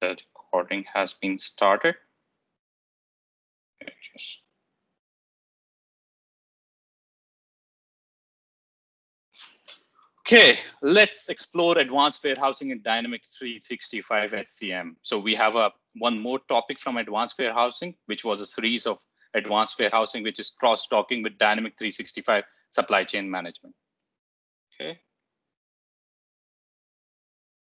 The recording has been started. Just Okay, let's explore advanced warehousing in Dynamics 365 HCM. So we have a one more topic from advanced warehousing, which was a series of advanced warehousing, which is cross-docking with Dynamic 365 supply chain management. Okay.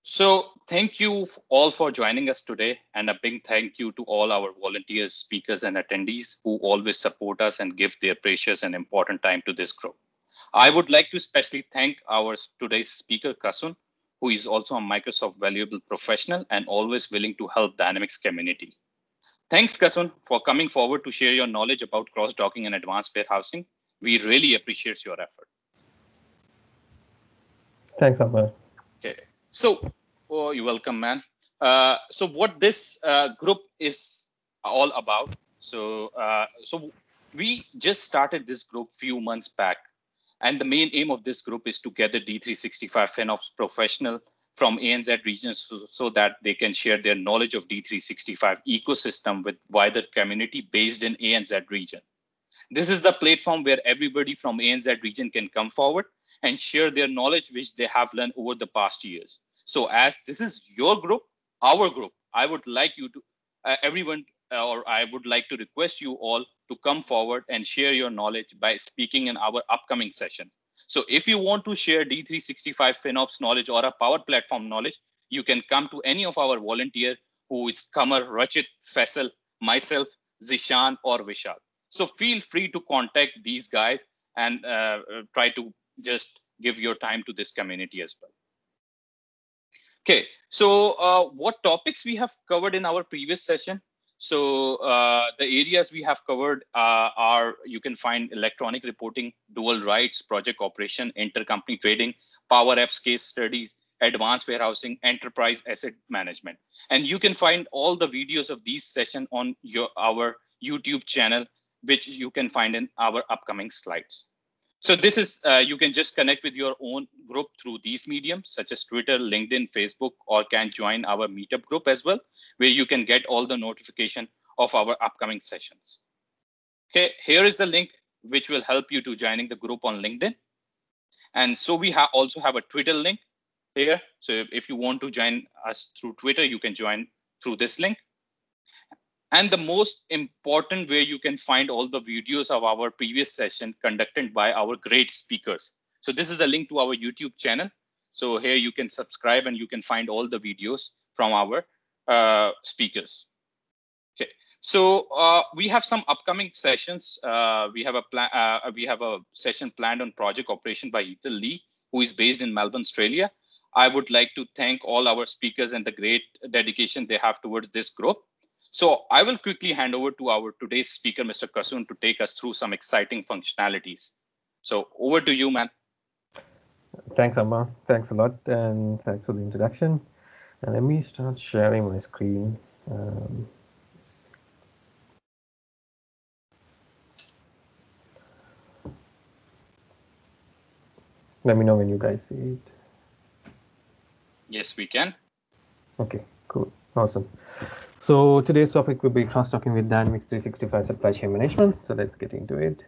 So thank you all for joining us today and a big thank you to all our volunteers, speakers and attendees who always support us and give their precious and important time to this group. I would like to especially thank our today's speaker, Kasun, who is also a Microsoft valuable professional and always willing to help Dynamics community. Thanks, Kasun, for coming forward to share your knowledge about cross-docking and advanced warehousing. We really appreciate your effort. Thanks, Amar. Okay, so oh, you're welcome, man. Uh, so what this uh, group is all about. So, uh, so we just started this group few months back and the main aim of this group is to gather D365 FinOps professional from ANZ regions so, so, that they can share their knowledge of D365 ecosystem with wider community based in ANZ region. This is the platform where everybody from ANZ region can come forward and share their knowledge which they have learned over the past years. So as this is your group, our group, I would like you to, uh, everyone, uh, or I would like to request you all to come forward and share your knowledge by speaking in our upcoming session. So if you want to share D365 FinOps knowledge or a Power Platform knowledge, you can come to any of our volunteer who is Kamar, Rachit, Faisal, myself, Zishan, or Vishal. So feel free to contact these guys and uh, try to just give your time to this community as well. Okay, so uh, what topics we have covered in our previous session? So uh, the areas we have covered uh, are you can find electronic reporting, dual-writes, project operation, intercompany trading, Power Apps case studies, advanced warehousing, enterprise asset management. And you can find all the videos of these sessions on your our YouTube channel, which you can find in our upcoming slides. So this is, uh, you can just connect with your own group through these mediums, such as Twitter, LinkedIn, Facebook, or can join our meetup group as well, where you can get all the notification of our upcoming sessions. Okay, here is the link which will help you to joining the group on LinkedIn. And so we ha also have a Twitter link here. So if you want to join us through Twitter, you can join through this link. And the most important way you can find all the videos of our previous session conducted by our great speakers. So this is a link to our YouTube channel. So here you can subscribe and you can find all the videos from our uh, speakers. Okay, so uh, we have some upcoming sessions. Uh, we have a plan. Uh, we have a session planned on project operation by Ethel Lee, who is based in Melbourne, Australia. I would like to thank all our speakers and the great dedication they have towards this group. So I will quickly hand over to our today's speaker, Mr. Kasun, to take us through some exciting functionalities. So over to you, man. Thanks, Amma. Thanks a lot, and thanks for the introduction. And let me start sharing my screen. Um, let me know when you guys see it. Yes, we can. Okay, cool. Awesome. So today's topic will be cross-docking with Dynamics 365 Supply Chain Management. So let's get into it.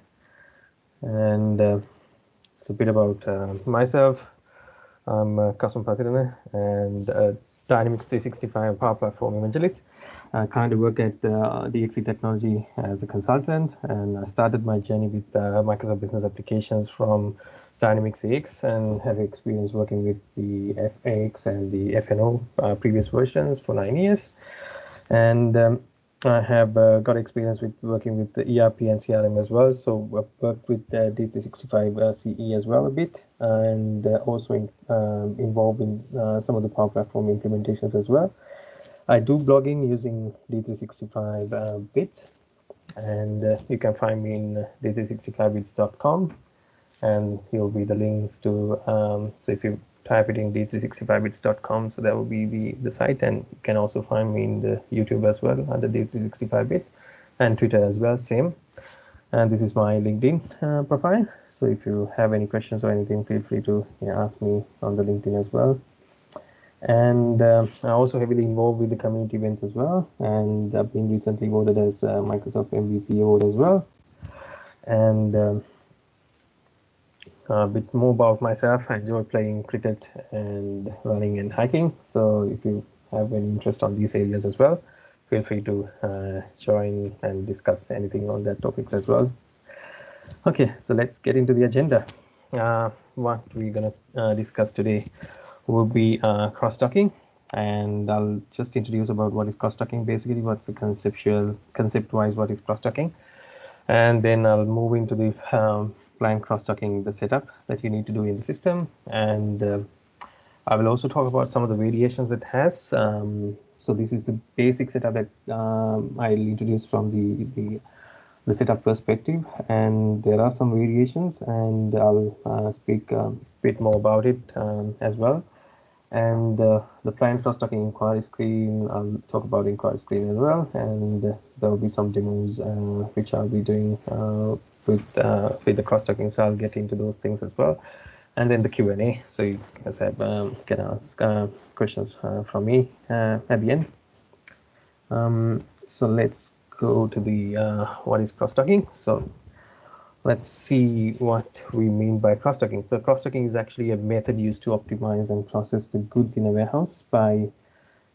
And uh, it's a bit about uh, myself. I'm uh, Kasun Pathirana and uh, Dynamics 365 Power Platform Evangelist. I of work at uh, DXC Technology as a consultant, and I started my journey with uh, Microsoft Business Applications from Dynamics AX and have experience working with the FX and the FNO uh, previous versions for nine years and um, I have uh, got experience with working with the ERP and CRM as well. So I've worked with uh, D365 uh, CE as well a bit, and uh, also in, um, involved in uh, some of the Power Platform implementations as well. I do blogging using D365 uh, Bits, and you can find me in d365bits.com, and here will be the links to. Um, so if you type it in d365bits.com. So that will be the, the site. And you can also find me in the YouTube as well under d365bit and Twitter as well, same. And this is my LinkedIn uh, profile. So if you have any questions or anything, feel free to you know, ask me on the LinkedIn as well. And uh, I'm also heavily involved with the community events as well. And I've been recently voted as uh, Microsoft MVP award as well. And um, a bit more about myself. I enjoy playing cricket and running and hiking. So if you have any interest on these areas as well, feel free to uh, join and discuss anything on that topic as well. Okay, so let's get into the agenda. Uh, what we're going to uh, discuss today will be uh, cross-docking and I'll just introduce about what is cross-docking basically what's the conceptual concept-wise what is cross-docking and then I'll move into the um, plan cross-docking the setup that you need to do in the system. And uh, I will also talk about some of the variations it has. Um, so this is the basic setup that um, I'll introduce from the, the the setup perspective. And there are some variations and I'll uh, speak a bit more about it um, as well. And uh, the client cross-docking inquiry screen I'll talk about inquiry screen as well. And uh, there will be some demos uh, which I'll be doing uh, with uh, with the cross-docking so I'll get into those things as well and then the Q&A so you guys have, um, can ask questions from me at the end um, so let's go to the uh, what is cross-docking. So let's see what we mean by cross-docking. So cross-docking is actually a method used to optimize and process the goods in a warehouse by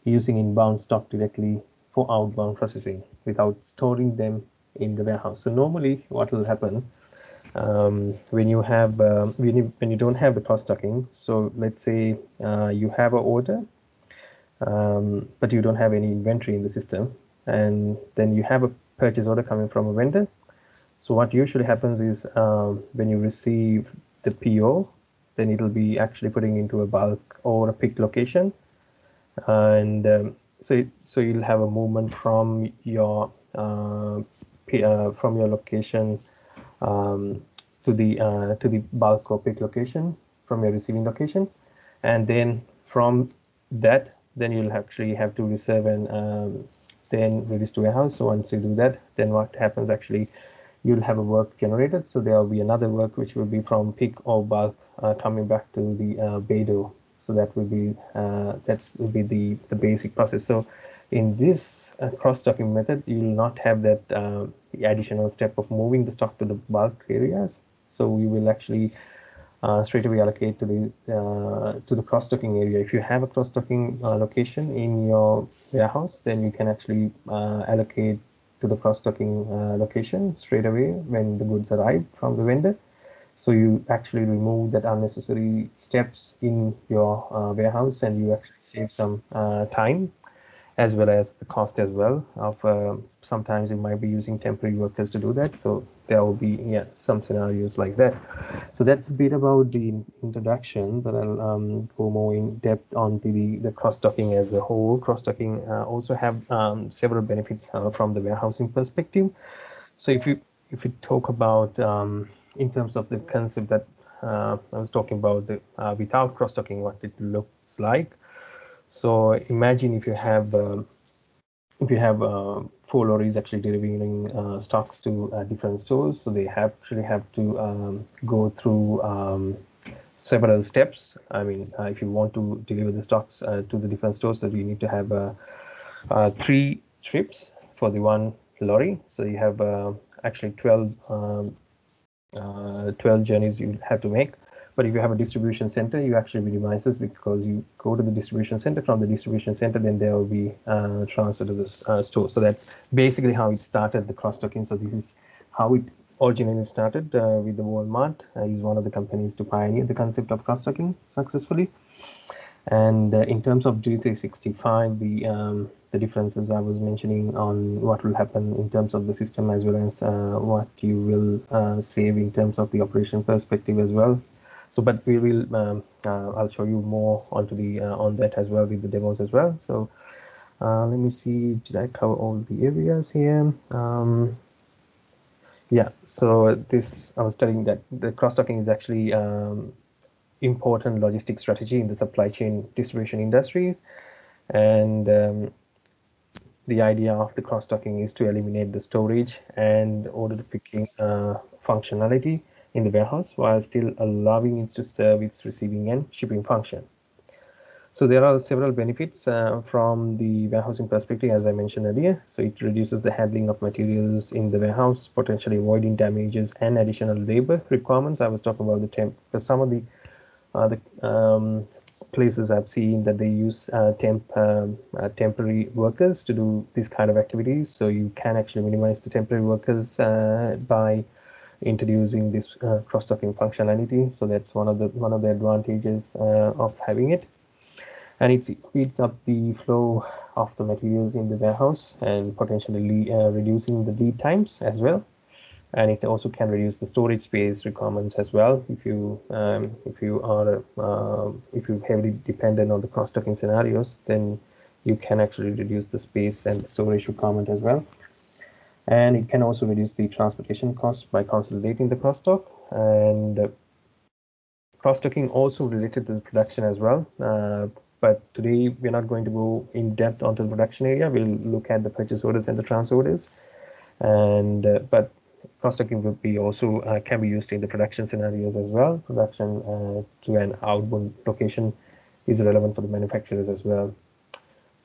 using inbound stock directly for outbound processing without storing them in the warehouse. So normally what will happen um, when you have um, when, you, when you don't have the cross-docking, so let's say uh, you have an order um, but you don't have any inventory in the system and then you have a purchase order coming from a vendor. So what usually happens is um, when you receive the PO, then it'll be actually putting into a bulk or a pick location, and um, so so you'll have a movement from your uh, uh, from your location um, to the uh, to the bulk or pick location from your receiving location, and then from that, then you'll actually have to reserve an um, then release to warehouse. So once you do that, then what happens actually, you'll have a work generated. So there will be another work which will be from pick or bulk uh, coming back to the uh, bay door. So that will be uh, that will be the the basic process. So in this uh, cross-docking method, you will not have that uh, additional step of moving the stock to the bulk areas. So we will actually uh, straight away allocate to the uh, to the cross-docking area. If you have a cross-docking uh, location in your warehouse, then you can actually uh, allocate to the cross-docking uh, location straight away when the goods arrive from the vendor. So you actually remove that unnecessary steps in your warehouse, and you actually save some time as well as the cost as well of sometimes you might be using temporary workers to do that. So there will be yeah some scenarios like that. So that's a bit about the introduction, but I'll um, go more in depth on the, the cross-docking as a whole. Cross-docking uh, also have um, several benefits uh, from the warehousing perspective. So if you if you talk about um, in terms of the concept that uh, I was talking about the uh, without cross-docking, what it looks like. So imagine if you have um, if you have uh, four lorries actually delivering uh, stocks to uh, different stores, so they have actually have to um, go through um, several steps. I mean, uh, if you want to deliver the stocks uh, to the different stores, so you need to have uh, three trips for the one lorry. So you have actually 12 um, 12 journeys you have to make but if you have a distribution center, you actually minimize this because you go to the distribution center. From the distribution center, then there will be uh, transfer to the uh, store. So that's basically how it started, the cross-docking. So this is how it originally started uh, with the Walmart. Uh, he's one of the companies to pioneer the concept of cross-docking successfully. And uh, in terms of D365, the um, the differences I was mentioning on what will happen in terms of the system as well as uh, what you will save in terms of the operation perspective as well so but we will um, uh, I'll show you more onto the uh, on that as well with the demos as well. So uh, let me see did I cover all the areas here? Um, yeah so this I was telling that the cross-docking is actually um, important logistic strategy in the supply chain distribution industry. And um, the idea of the cross-docking is to eliminate the storage and order picking uh, functionality in the warehouse while still allowing it to serve its receiving and shipping function. So there are several benefits uh, from the warehousing perspective, as I mentioned earlier. So it reduces the handling of materials in the warehouse, potentially avoiding damages and additional labor requirements. I was talking about the temp, because some of the uh, the um, places I've seen that they use uh, temp um, uh, temporary workers to do these kind of activities. So you can actually minimize the temporary workers uh, by introducing this uh, cross-docking functionality. So that's one of the one of the advantages uh, of having it. And it speeds up the flow of the materials in the warehouse and potentially uh, reducing the lead times as well. And it also can reduce the storage space requirements as well if you um, if you are uh, if you heavily dependent on the cross-docking scenarios then you can actually reduce the space and storage requirement as well and it can also reduce the transportation cost by consolidating the cross-dock and cross-docking also related to the production as well uh, but today we're not going to go in depth onto the production area. We'll look at the purchase orders and the trans orders. And uh, but cross-docking will be also uh, can be used in the production scenarios as well. Production uh, to an outbound location is relevant for the manufacturers as well,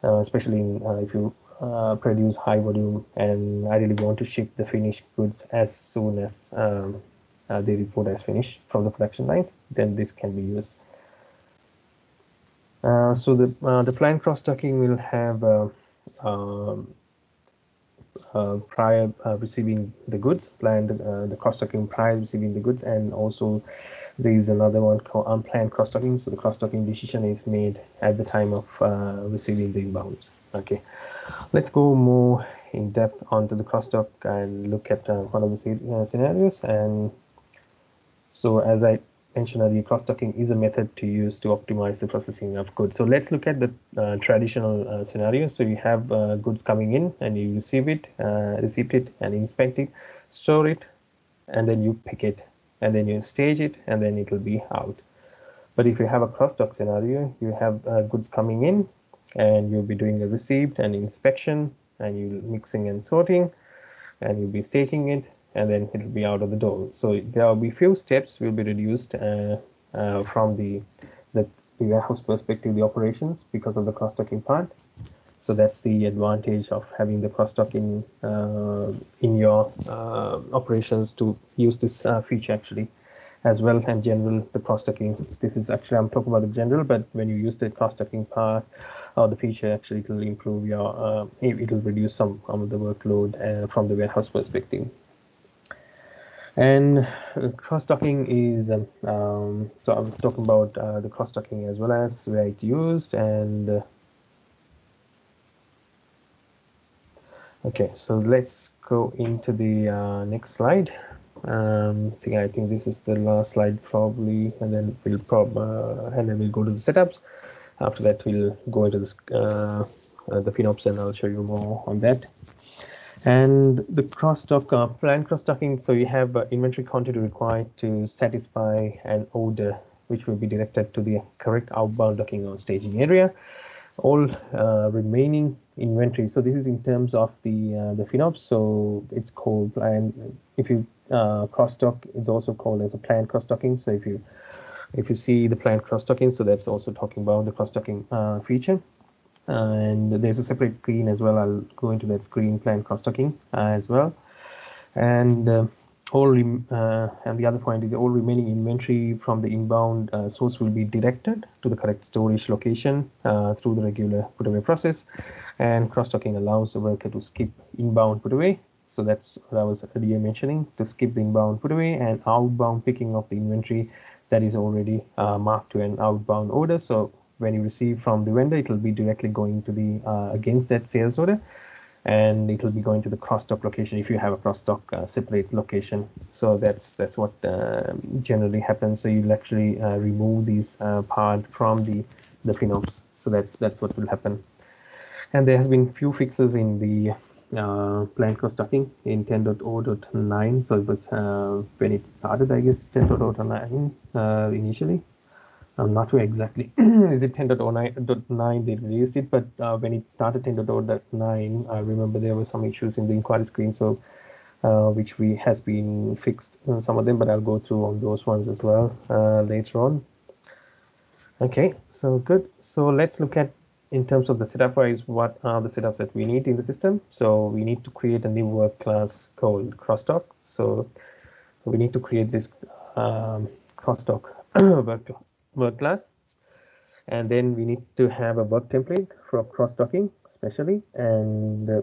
uh, especially in, uh, if you uh, produce high volume and I really want to ship the finished goods as soon as um, they report as finished from the production lines, then this can be used. Uh, so the uh, the planned cross-docking will have uh, um, prior receiving the goods, planned the cross-docking prior receiving the goods, and also there is another one called unplanned cross-docking. So the cross-docking decision is made at the time of receiving the inbounds. Okay, let's go more in depth onto the cross-dock and look at uh, one of the scenarios. And so as I mentioned earlier, cross-docking is a method to use to optimize the processing of goods. So let's look at the uh, traditional uh, scenario. So you have uh, goods coming in and you receive it, uh, receive it and inspect it, store it, and then you pick it, and then you stage it, and then it will be out. But if you have a cross-dock scenario, you have uh, goods coming in and you'll be doing a received and inspection and you mixing and sorting and you'll be staging it and then it will be out of the door. So there will be few steps will be reduced uh, uh, from the, the, warehouse perspective, the operations because of the cross-docking part. So that's the advantage of having the cross-docking uh, in your uh, operations to use this uh, feature actually as well and general the cross-docking. This is actually I'm talking about the general, but when you use the cross-docking part the feature, actually will improve your uh, it will reduce some of the workload from the warehouse perspective. And uh, cross-docking is, um, um, so I was talking about uh, the cross-docking as well as where it's used and uh, okay, so let's go into the uh, next slide. Um, I think I think this is the last slide probably, and then we'll prob uh, and then we'll go to the setups. After that, we'll go into this, uh, the FinOps and I'll show you more on that. And the cross-dock, uh, planned cross-docking, so you have uh, inventory quantity required to satisfy an order, which will be directed to the correct outbound docking or staging area. All uh, remaining inventory, so this is in terms of the uh, the FinOps, so it's called planned, if you uh, cross-dock, it's also called as a planned cross-docking. So if you if you see the plant cross-docking, so that's also talking about the cross-docking uh, feature and there's a separate screen as well. I'll go into that screen plant cross-docking uh, as well. And uh, all uh, and the other point is all remaining inventory from the inbound uh, source will be directed to the correct storage location uh, through the regular put away process. And cross-docking allows the worker to skip inbound put away. So that's what I was earlier mentioning to skip the inbound put away and outbound picking of the inventory that is already uh, marked to an outbound order. So when you receive from the vendor, it will be directly going to the uh, against that sales order, and it will be going to the cross-dock location if you have a cross-dock uh, separate location. So that's that's what uh, generally happens. So you'll actually uh, remove these uh, part from the the FinOps. So that's that's what will happen. And there has been few fixes in the uh, planned cross-docking in 10.0.9. So it was uh, when it started, I guess 10.0.9 uh, initially. I'm not sure exactly. Is it 10.09 they released it, but uh, when it started 10.09, I remember there were some issues in the inquiry screen, so uh, which we has been fixed uh, some of them, but I'll go through on those ones as well uh, later on. Okay, so good. so let's look at in terms of the setup wise, what are the setups that we need in the system? So we need to create a new work class called cross-dock. So we need to create this um, cross-dock work, work class. And then we need to have a work template for cross-docking, especially. And uh,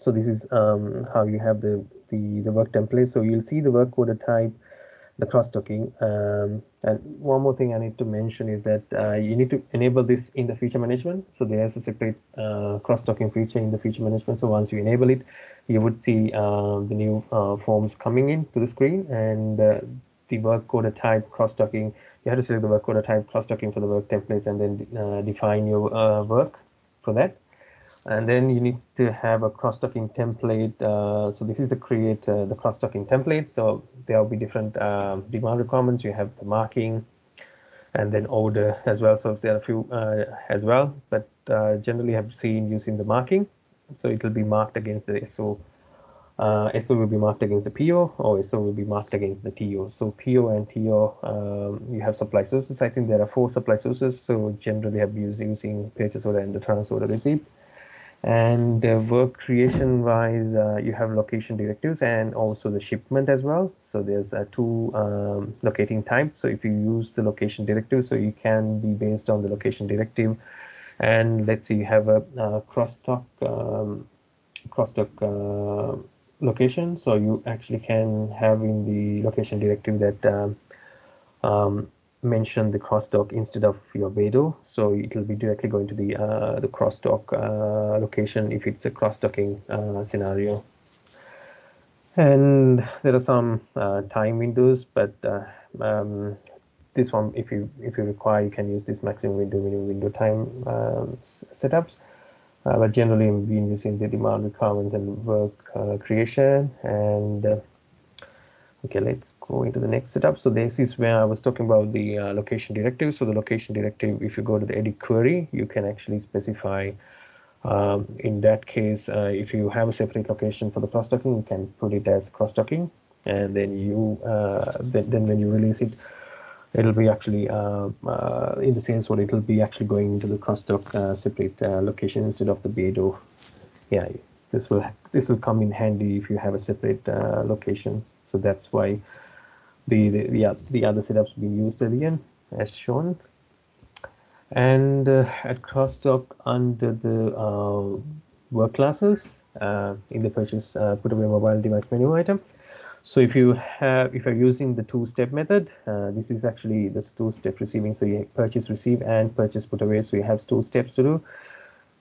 so this is um, how you have the, the, the work template. So you'll see the work order type, the cross-docking. Um, and one more thing I need to mention is that uh, you need to enable this in the feature management. So there's a separate uh, cross-docking feature in the feature management. So once you enable it, you would see uh, the new uh, forms coming in to the screen and uh, the work order type cross-docking. You have to select the work order type cross-docking for the work templates and then uh, define your work for that and then you need to have a cross-docking template. Uh, so this is the create uh, the cross-docking template. So there will be different um, demand requirements. You have the marking and then order as well. So there are a few uh, as well, but uh, generally I've seen using the marking. So it will be marked against the SO. Uh, SO will be marked against the PO or SO will be marked against the TO. So PO and TO, um, you have supply sources. I think there are four supply sources. So generally I've used using purchase order and the trans order receipt and uh, work creation wise uh, you have location directives and also the shipment as well. So there's uh, two um, locating types so if you use the location directive so you can be based on the location directive. And let's say you have a, a cross-dock um, cross-dock uh, location so you actually can have in the location directive that um, um mention the cross-dock instead of your bay door. So it will be directly going to the uh, the cross-dock uh, location if it's a cross-docking uh, scenario. And there are some uh, time windows, but uh, um, this one, if you if you require, you can use this maximum window, minimum window time um, setups. Uh, but generally, been using the demand requirements and work creation and Okay, let's go into the next setup. So this is where I was talking about the uh, location directive. So the location directive, if you go to the edit query, you can actually specify um, in that case, uh, if you have a separate location for the cross-docking, you can put it as cross-docking, and then you uh, then, then when you release it, it'll be actually uh, uh, in the sales order. It'll be actually going into the cross-dock uh, separate location instead of the bay door. Yeah, this will this will come in handy if you have a separate location. So that's why the, the, the other setups being used earlier as shown. And uh, at cross-dock under the uh, work classes uh, in the purchase uh, put away mobile device menu item. So if you have, if you're using the two-step method, uh, this is actually the two-step receiving. So you purchase receive and purchase put away. So you have two steps to do.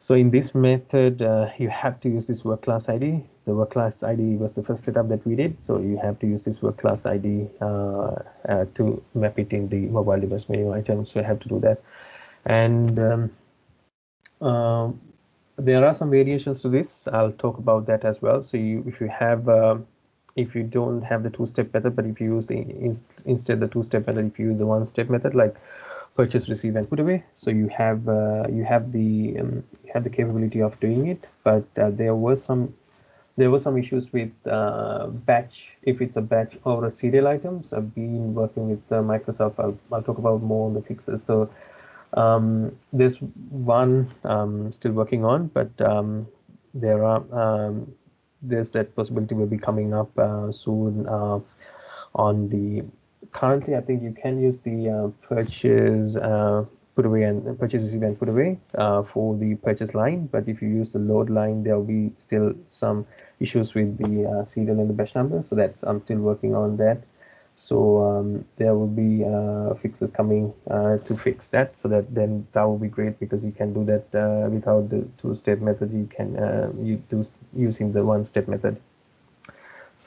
So in this method, uh, you have to use this work class ID. The work class ID was the first setup that we did. So you have to use this work class ID uh, uh, to map it in the mobile device menu item. So you have to do that. And um, uh, there are some variations to this. I'll talk about that as well. So you, if you have, uh, if you don't have the two-step method, but if you use the in, instead the two-step method, if you use the one-step method, like purchase, receive, and put away. So you have uh, you have the um, you have the capability of doing it, but uh, there was some there were some issues with uh, batch if it's a batch or a serial items. I've been working with uh, Microsoft. I'll, I'll talk about more on the fixes. So um, there's one um, still working on, but um, there are um, there's that possibility will be coming up uh, soon uh, on the currently, I think you can use the uh, purchase uh, put away and purchase receive and put away uh, for the purchase line. But if you use the load line, there will be still some issues with the uh, serial and the batch number. So that's I'm still working on that. So um, there will be uh, fixes coming uh, to fix that. So that then that will be great because you can do that uh, without the two-step method. You can uh, you do using the one-step method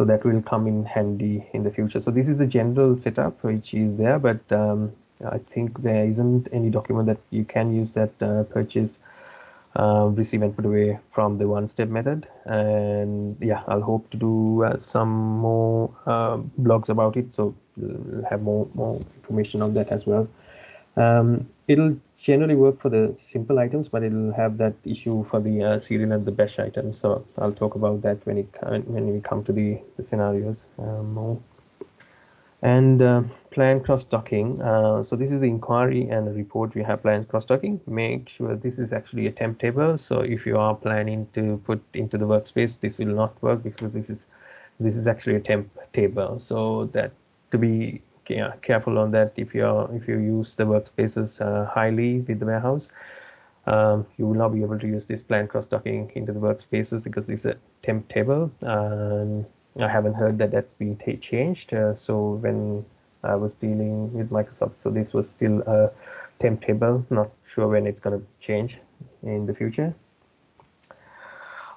so that will come in handy in the future. So this is the general setup which is there, but um, I think there isn't any document that you can use that uh, purchase, uh, receive and put away from the one-step method. And yeah, I'll hope to do uh, some more uh, blogs about it, so we'll have more more information on that as well. Um, it'll generally work for the simple items, but it'll have that issue for the uh, serial and the batch items. So I'll talk about that when it when we come to the, the scenarios um, more. And uh, plan cross-docking. Uh, so this is the inquiry and the report we have planned cross-docking. Make sure this is actually a temp table. So if you are planning to put into the workspace, this will not work because this is this is actually a temp table. So that to be careful on that if you if you use the workspaces uh, highly with the warehouse, um, you will not be able to use this plan cross-docking into the workspaces because it's a temp table. I haven't heard that that's been changed. Uh, so when I was dealing with Microsoft, so this was still a temp table. Not sure when it's going to change in the future.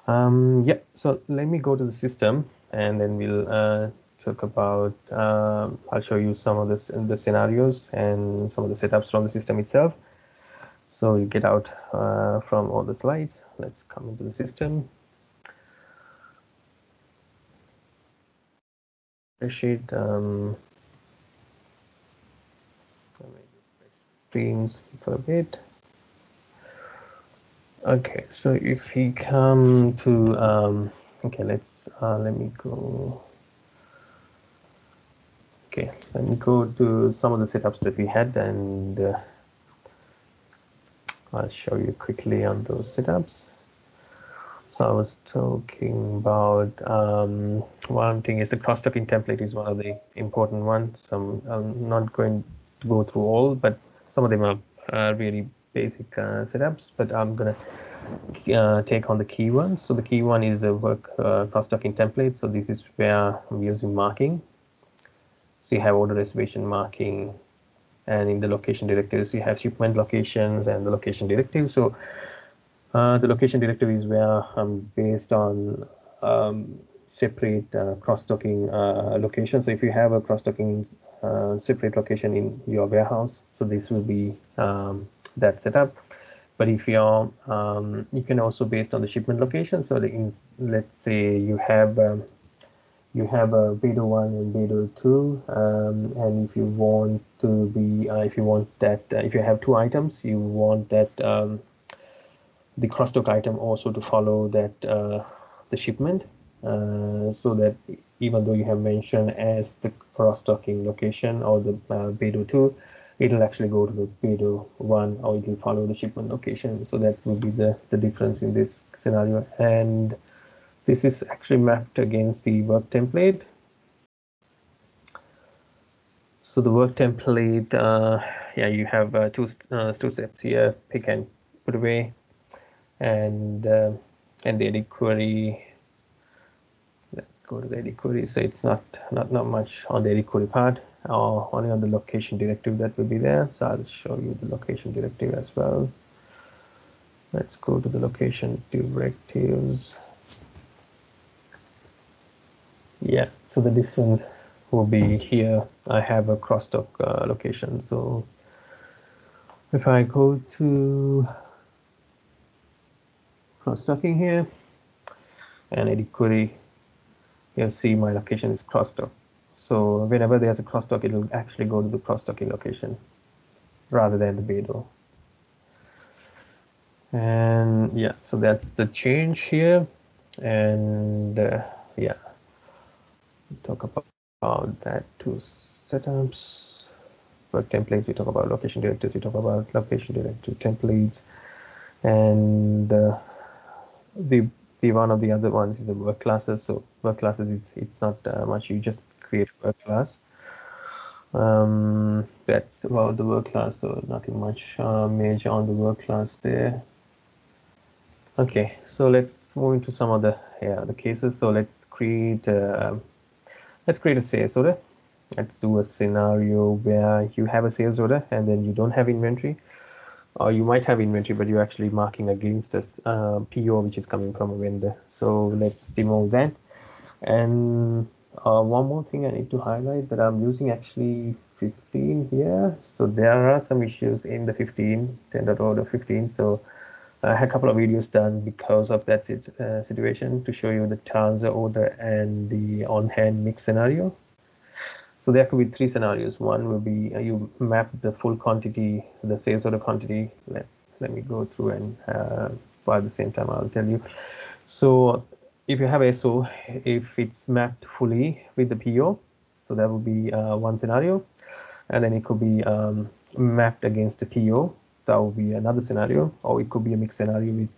Um, yeah, so let me go to the system and then we'll uh, talk about, uh, I'll show you some of the, the scenarios and some of the setups from the system itself. So we get out uh, from all the slides. Let's come into the system. Spreadsheet. Um, streams for a bit. Okay, so if we come to, um, okay, let's, uh, let me go. Okay, let me go to some of the setups that we had and uh, I'll show you quickly on those setups. So I was talking about um, one thing is the cross-docking template is one of the important ones. I'm not going to go through all, but some of them are uh, really basic uh, setups. But I'm gonna uh, take on the key ones. So the key one is the work uh, cross-docking template. So this is where I'm using marking. So you have order reservation marking, and in the location directives you have shipment locations and the location directive. So uh, the location directive is where um, based on um, separate uh, cross-docking uh, location. So if you have a cross-docking uh, separate location in your warehouse so this will be um, that setup but if you're um, you can also based on the shipment location. So in, let's say you have um, you have a beta 1 and beta 2 um, and if you want to be uh, if you want that uh, if you have two items you want that um, the cross-dock item also to follow that uh, the shipment uh, so that even though you have mentioned as the cross-docking location or the uh, beta 2 it'll actually go to the beta 1 or it will follow the shipment location. So that will be the the difference in this scenario. And this is actually mapped against the work template. So the work template, uh, yeah, you have uh, two uh, two steps here: pick and put away, and uh, and the edit query. Let's go to the edit query. So it's not not not much on the edit query part, or only on the location directive that will be there. So I'll show you the location directive as well. Let's go to the location directives. Yeah, so the difference will be here. I have a cross-dock uh, location. So if I go to cross-docking here and edit query, you'll see my location is cross-dock. So whenever there's a cross-dock, it will actually go to the cross-docking location rather than the bay door. And yeah, so that's the change here. And uh, yeah, talk about, that two setups. Work templates we talk about location directives we talk about location directive templates. And uh, the the one of the other ones is the work classes. So work classes it's it's not uh, much. You just create work class. Um, that's about the work class. So nothing much uh, major on the work class there. Okay. So let's move into some of the yeah the cases. So let's create uh, let's create a sales order. Let's do a scenario where you have a sales order and then you don't have inventory. Or you might have inventory but you're actually marking against a uh, PO which is coming from a vendor. So let's demo that. And uh, one more thing I need to highlight that I'm using actually 15 here. So there are some issues in the 15 tender order 15 so I had a couple of videos done because of that uh, situation to show you the transfer order and the on-hand mix scenario. So there could be three scenarios. One will be uh, you map the full quantity, the sales order quantity. Let, let me go through and uh, by the same time I'll tell you. So if you have SO, if it's mapped fully with the PO, So that would be uh, one scenario. And then it could be um, mapped against the TO. That would be another scenario. Or it could be a mixed scenario with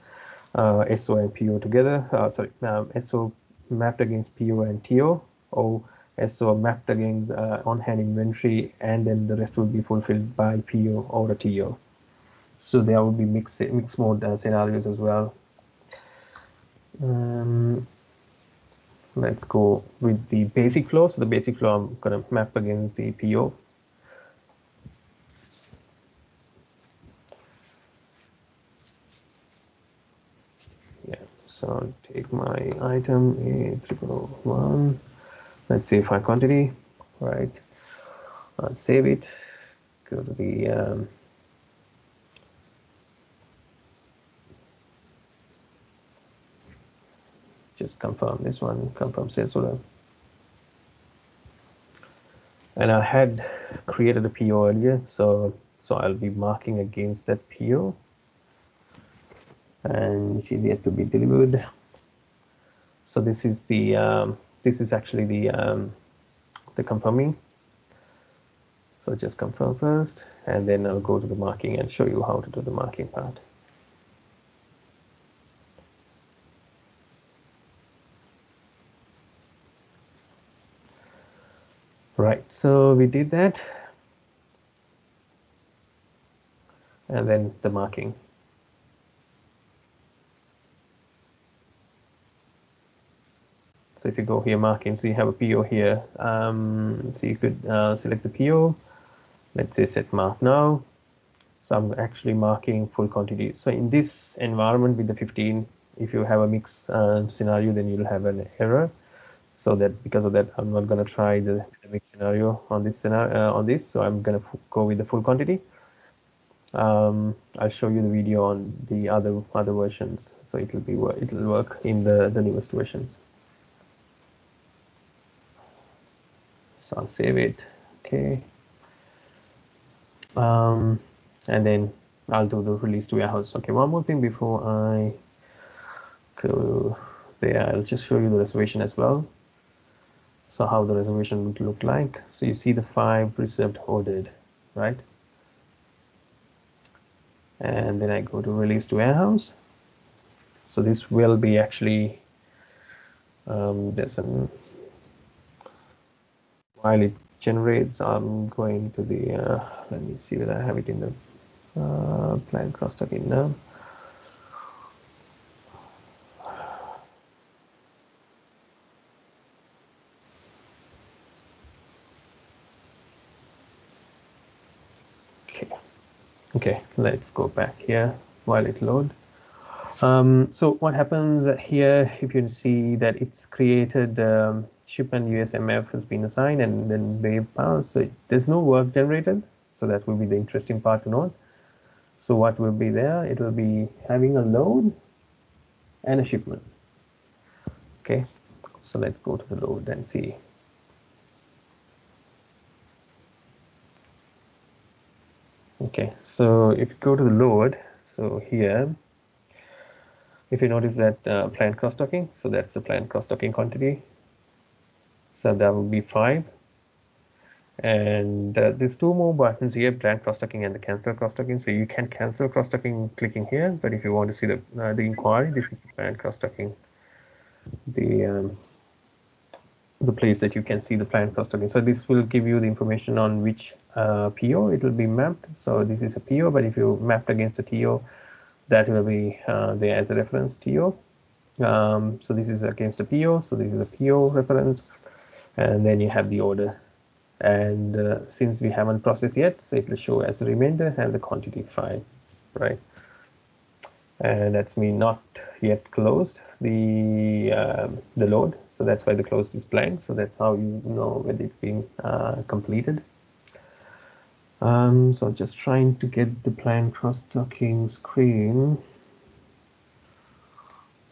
uh, SO and PO together. Uh, sorry, um, SO mapped against PO and TO. Or SO mapped against uh, on-hand inventory. And then the rest will be fulfilled by PO or a TO. So there will be mixed, mixed mode uh, scenarios as well. Um, let's go with the basic flow. So the basic flow, I'm going to map against the PO. Yeah, so take my item A001. Let's say find quantity, right? I'll save it. Go to the um, just confirm this one, confirm sales order. And I had created a PO earlier, so so I'll be marking against that PO. And is yet to be delivered. So this is the um, this is actually the um, the confirming. So just confirm first, and then I'll go to the marking and show you how to do the marking part. Right, so we did that. And then the marking. So if you go here marking, so you have a PO here. Um, so you could uh, select the PO. Let's say set mark now. So I'm actually marking full quantity. So in this environment with the 15, if you have a mix uh, scenario, then you'll have an error so that because of that i'm not going to try the, the mix scenario on this scenario uh, on this so i'm going to go with the full quantity um, i'll show you the video on the other other versions so it will be it will work in the the newest versions so i'll save it. Okay. Um, and then I'll do the release to warehouse. Okay, one more thing before I go there, I'll just show you the reservation as well. So how the reservation would look like. So you see the five reserved ordered right? And then I go to release to warehouse. So this will be actually um, there's an while it generates I'm going to the uh, let me see whether I have it in the uh, plan cross in now Okay. Okay, let's go back here while it loads. Um, so what happens here, if you see that it's created um, shipment USMF has been assigned and then wave passed, so there's no work generated. So that will be the interesting part to note. So what will be there? It will be having a load and a shipment. Okay, so let's go to the load and see okay so if you go to the load so here if you notice that uh, planned cross-docking so that's the planned cross-docking quantity so that will be five. And uh, there's two more buttons here planned cross-docking and the cancel cross-docking so you can cancel cross-docking clicking here but if you want to see the uh, the inquiry this is planned cross-docking the um, the place that you can see the planned cross-docking so this will give you the information on which uh, PO, it will be mapped. So this is a PO, but if you mapped against a TO, that will be uh, there as a reference TO. Um, so this is against a PO, so this is a PO reference, and then you have the order. And uh, since we haven't processed yet, so it will show as a remainder and the quantity file, right? And that's me not yet closed the um, the load, so that's why the closed is blank. So that's how you know whether it's been uh, completed. Um, so just trying to get the plan cross-docking screen.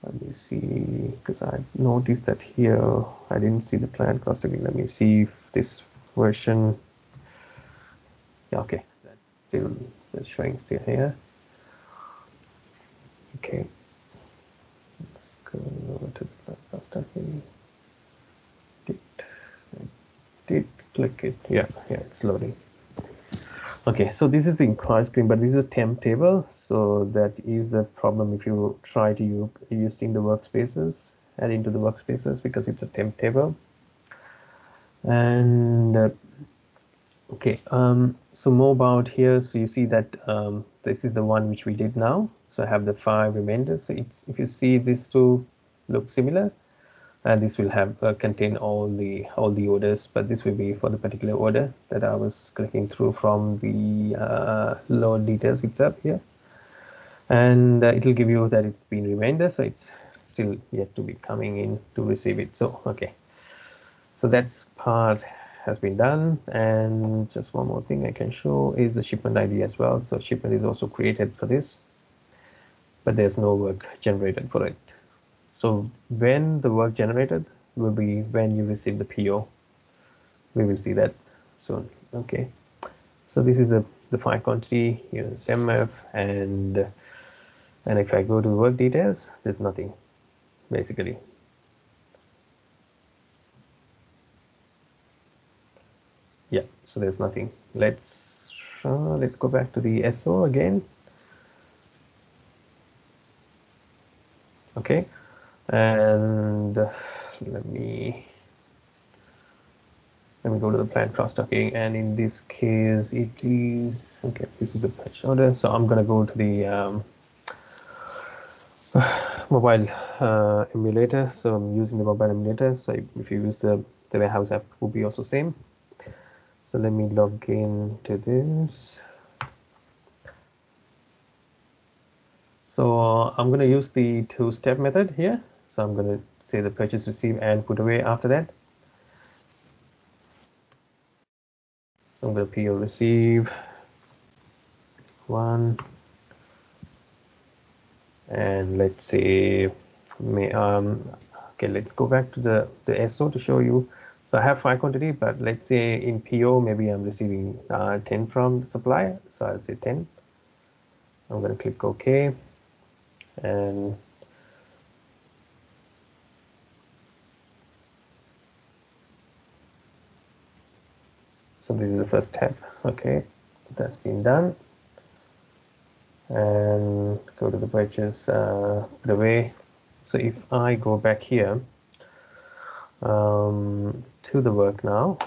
Let me see, because I noticed that here I didn't see the plan cross-docking. Let me see if this version. Yeah, okay, that's still that's showing still here. Okay, let's go over to the plan cross-docking. Did, did click it. Yeah, yeah, it's loading. Okay, so this is the inquiry screen, but this is a temp table. So that is the problem if you try to use using the workspaces and into the workspaces because it's a temp table. And uh, okay, um, so more about here. So you see that um, this is the one which we did now. So I have the five remainders. So it's, if you see these two look similar, and this will have uh, contain all the all the orders but this will be for the particular order that I was clicking through from the uh, load details itself here. And uh, it will give you that it's been remainder so it's still yet to be coming in to receive it. So okay. So that's part has been done. And just one more thing I can show is the shipment ID as well. So shipment is also created for this but there's no work generated for it so when the work generated will be when you receive the PO. We will see that soon. Okay. So this is the, the file quantity, use MF and and if I go to work details, there's nothing basically. Yeah, so there's nothing. Let's uh, let's go back to the SO again. Okay, and let me let me go to the plan cross-docking and in this case it is okay this is the patch order. So i'm to go to the um, mobile uh, emulator. So i'm using the mobile emulator. So if you use the the warehouse app will be also same. So let me log in to this. So i'm going to use the two-step method here so I'm going to say the purchase receive and put away after that. So I'm going to PO receive. One. And let's say may um okay let's go back to the the SO to show you. So I have five quantity but let's say in PO maybe I'm receiving uh, 10 from the supplier. So I'll say 10 I'm going to click OK and this is the first step okay that's been done. And go to the purchase uh, the way. So if I go back here um, to the work now.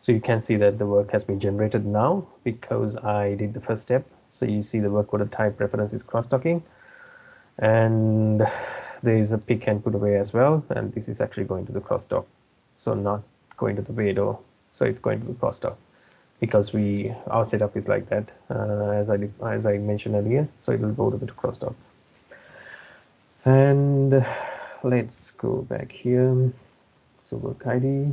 So you can see that the work has been generated now because I did the first step. So you see the work order type reference is cross-docking. And there is a pick and put away as well and this is actually going to the cross dock so not going to the door so it's going to the cross dock because we our setup is like that uh, as I as I mentioned earlier so it will go to the cross dock and let's go back here. So work ID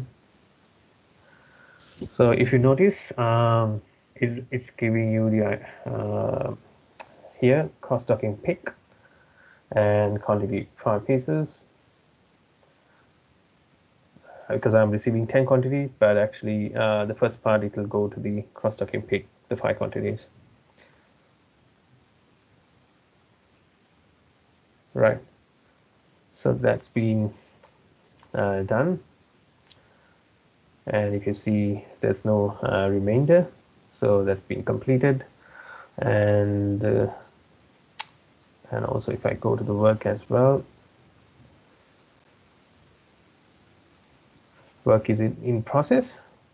so if you notice um, it, it's giving you the uh, here cross-docking pick and quantity five pieces because I'm receiving 10 quantities, but actually uh, the first part it will go to the cross-docking pick, the five quantities. Right, so that's been uh, done. And you see there's no uh, remainder, so that's been completed. And uh, and also if I go to the work as well work is in, in process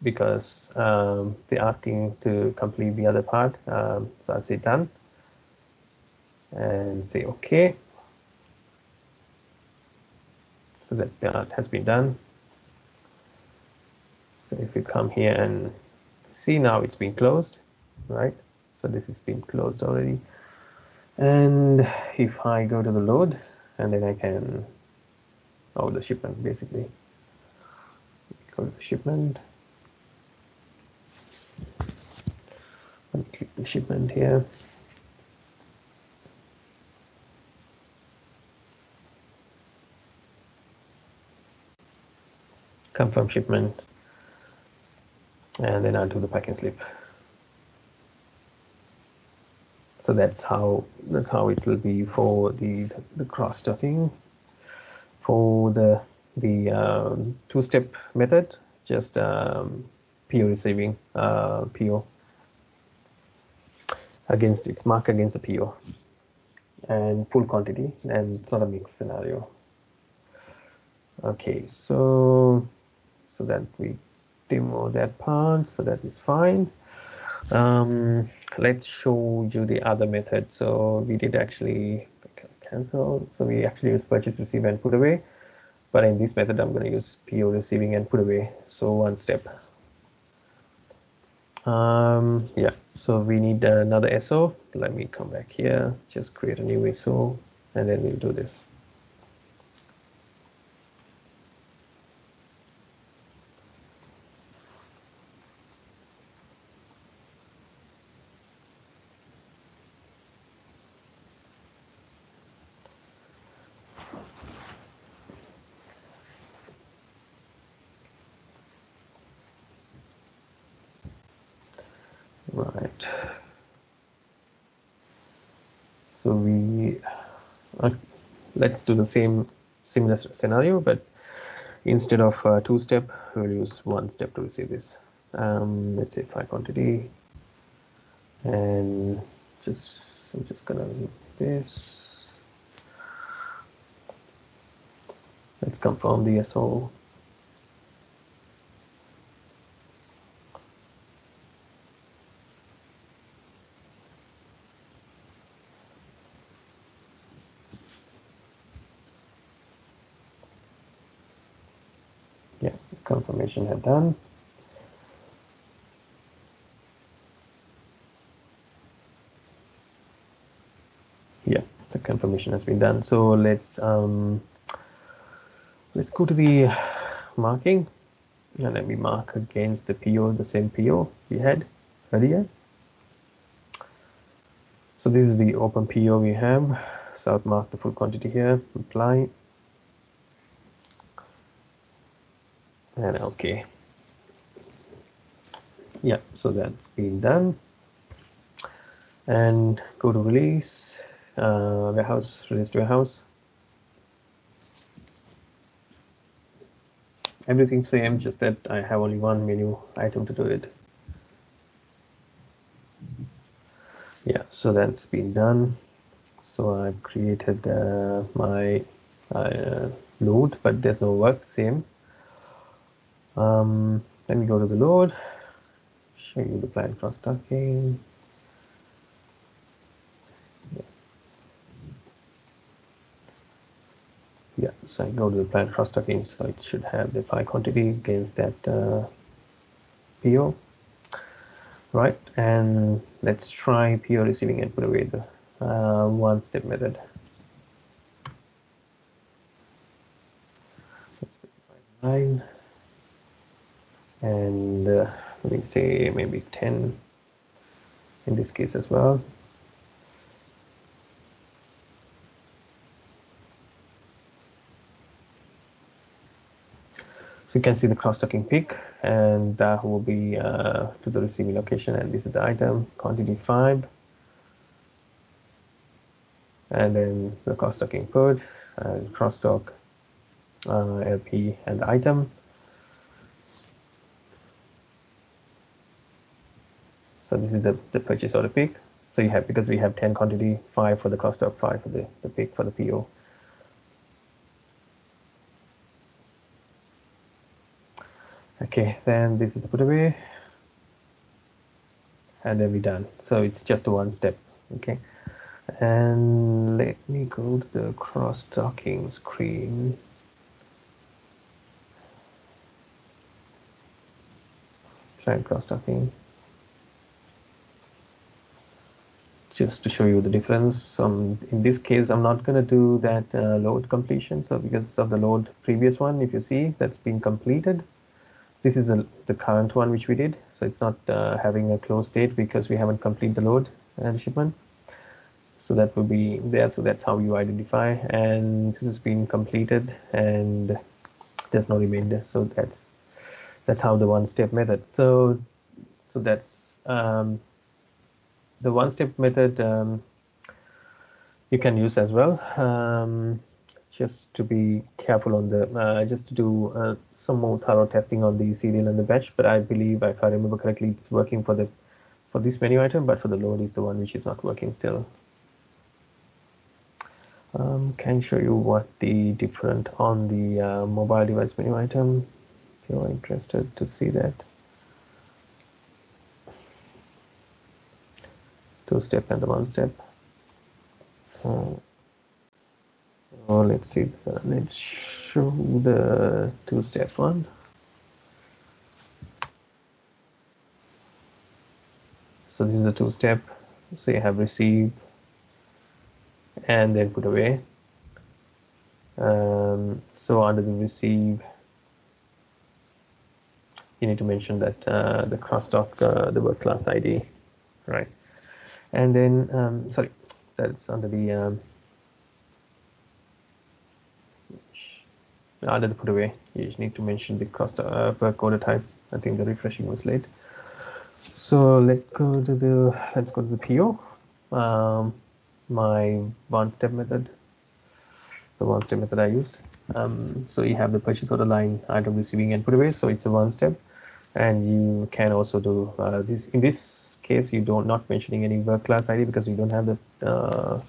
because um, they're asking to complete the other part um, so I'll say done and say okay. So that part has been done. So if you come here and see now it's been closed right? So this has been closed already and if I go to the load and then I can oh the shipment basically. Go to the shipment. And click the shipment here. Confirm shipment. And then I'll do the packing slip so that's how that's how it will be for the the cross-docking for the the um, two-step method just um, PO receiving uh, PO against its mark against the PO and full quantity and it's not a mixed scenario. Okay so so that we demo that part so that is fine. Um, let's show you the other method. So we did actually cancel. So we actually use purchase receive and put away. But in this method I'm going to use PO receiving and put away. So one step. Um, yeah. So we need another SO let me come back here. Just create a new SO and then we'll do this right so we uh, let's do the same similar scenario but instead of uh, two step we'll use one step to receive this. Um, let's say five quantity. And just I'm just gonna this. Let's confirm the SO had done. Yeah, the confirmation has been done. So let's um, let's go to the marking and let me mark against the PO, the same PO we had earlier. So this is the open PO we have. So mark the full quantity here, apply. And okay. Yeah so that's been done. And go to release uh, warehouse release warehouse. Everything same just that I have only one menu item to do it. Yeah so that's been done. So I've created uh, my uh, load but there's no work same um, let me go to the load, show you the plan cross-docking. Yeah. yeah, so I go to the plan cross-docking, so it should have the file quantity against that uh, PO. Right, and let's try PO receiving and put away the uh, one-step method. Nine and uh, let me say maybe 10 in this case as well So you can see the cross-docking pick, and that will be uh, to the receiving location, and this is the item, quantity 5. And then the cross-docking put, and cross-dock, uh, LP, and item. So this is the, the purchase order peak. So you have, because we have 10 quantity, 5 for the cost of 5 for the, the peak for the PO. Okay, then this is the put away. And then we're done. So it's just one step. Okay. And let me go to the cross-docking screen. Try cross-docking. Just to show you the difference. Um, in this case, I'm not going to do that uh, load completion. So because of the load previous one, if you see that's been completed, this is the, the current one which we did. So it's not uh, having a close date because we haven't completed the load and shipment. So that will be there. So that's how you identify. And this has been completed and there's no remainder. So that's that's how the one-step method. So so that's um, the one-step method um, you can use as well. Um, just to be careful on the, uh, just to do uh, some more thorough testing on the serial and the batch. But I believe, if I remember correctly, it's working for the for this menu item, but for the load is the one which is not working still. Um, can show you what the different on the uh, mobile device menu item if you're interested to see that. Two step and the one step. So, oh, let's see. Let's show the two step one. So this is the two step. So you have receive and then put away. Um, so under the receive, you need to mention that uh, the cross-dock, uh, the work class ID, right? And then, um, sorry, that's under the um, under the put away. You just need to mention the cost uh, work order type. I think the refreshing was late. So let's go to the let's go to the PO. Um, my one step method, the one step method I used. Um, so you have the purchase order line item receiving and put away. So it's a one step, and you can also do uh, this. In this case, you don't not mentioning any work class ID because you don't have the uh,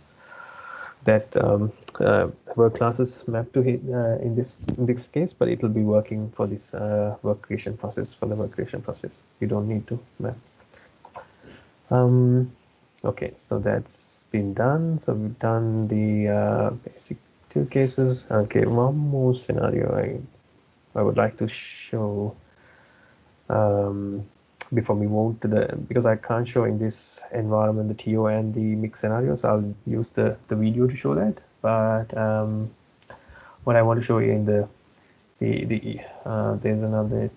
that um, uh, work classes mapped to uh, in this in this case, but it will be working for this uh, work creation process for the work creation process. You don't need to map. Um, okay, so that's been done. So we've done the uh, basic two cases. Okay, one more scenario I I would like to show um, before we move to the because I can't show in this environment the TO and the mix scenarios. I'll use the the video to show that. But um, what I want to show you in the the the uh, there's another.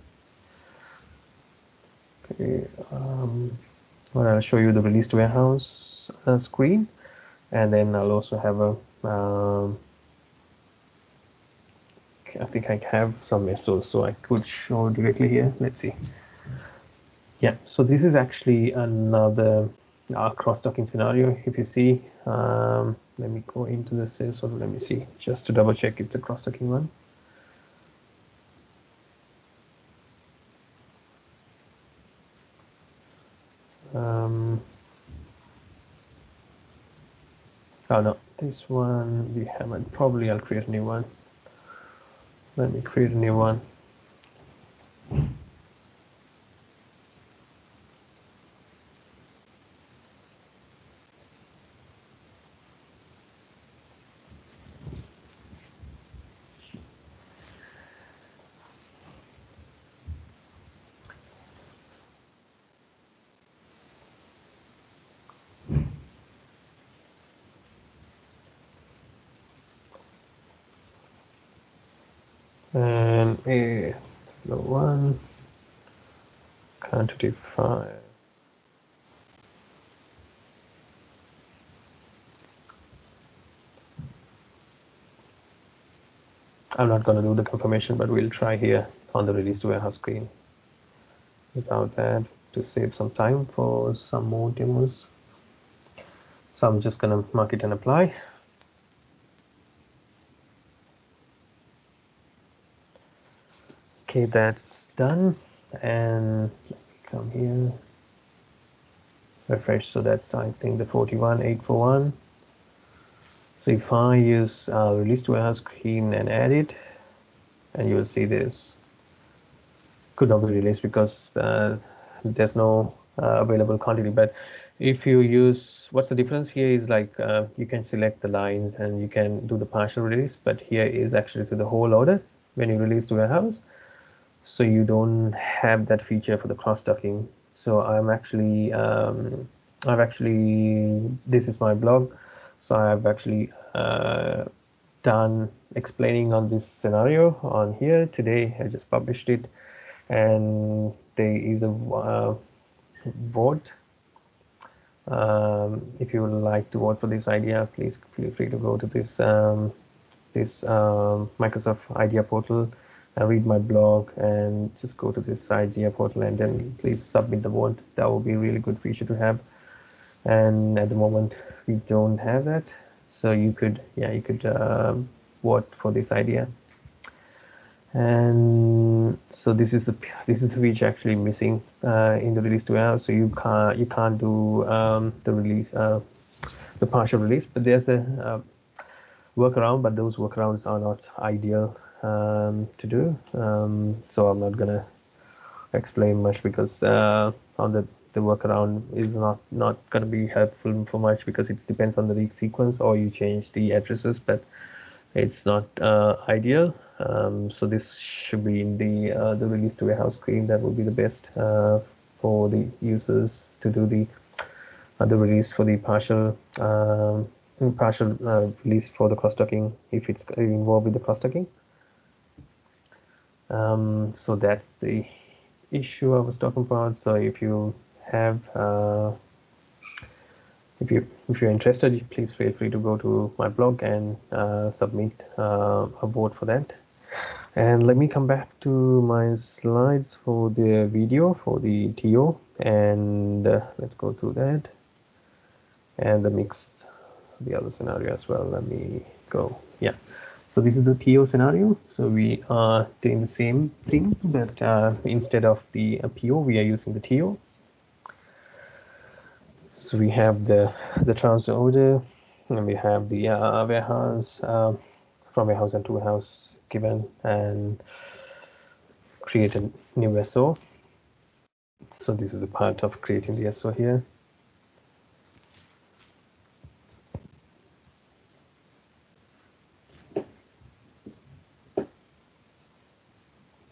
Okay, um, well, I'll show you the released warehouse uh, screen and then I'll also have a um, I think I have some mesos so I could show directly here let's see yeah so this is actually another uh, cross-docking scenario if you see um, let me go into the sales order let me see just to double check it's a cross-docking one um, Oh no, this one we haven't. Probably I'll create a new one. Let me create a new one. and a the one quantity file I'm not going to do the confirmation but we'll try here on the release to warehouse screen. Without that to save some time for some more demos. So I'm just going to mark it and apply. Okay that's done. And come here. Refresh so that's I think the 41841 so if I use uh, release to warehouse screen and edit, and you will see this could not be released because uh, there's no uh, available quantity but if you use what's the difference here is like uh, you can select the lines and you can do the partial release but here is actually to the whole order when you release to warehouse so you don't have that feature for the cross-docking. So I'm actually, um, I've actually, this is my blog. So I've actually uh, done explaining on this scenario on here today. I just published it and there is a uh, vote. Um, if you would like to vote for this idea, please feel free to go to this um, this um, Microsoft Idea portal uh, read my blog and just go to this Idea portal and then please submit the vote. That would be a really good feature to have. and at the moment we don't have that. So you could yeah you could um, vote for this idea. And so this is the this is which actually missing uh, in the release warehouse so you can't you can't do um, the release uh, the partial release. But there's a uh, workaround but those workarounds are not ideal um, to do. Um, so I'm not gonna explain much because uh, on the the workaround is not not going to be helpful for much because it depends on the read sequence or you change the addresses but it's not uh, ideal. Um, so this should be in the uh, the release to warehouse screen. That would be the best uh, for the users to do the uh, the release for the partial um, partial uh, release for the cross-docking if it's involved with the cross-docking. Um, so that's the issue I was talking about. So if you have uh, if you if you're interested please feel free to go to my blog and uh, submit uh, a vote for that. And let me come back to my slides for the video for the TO and uh, let's go through that. And the mixed the other scenario as well. Let me go. Yeah. So this is the PO scenario. So we are doing the same thing but uh, instead of the uh, PO we are using the TO so we have the the transfer order and we have the uh, warehouse uh, from warehouse and to warehouse given and create a new SO so this is a part of creating the SO here.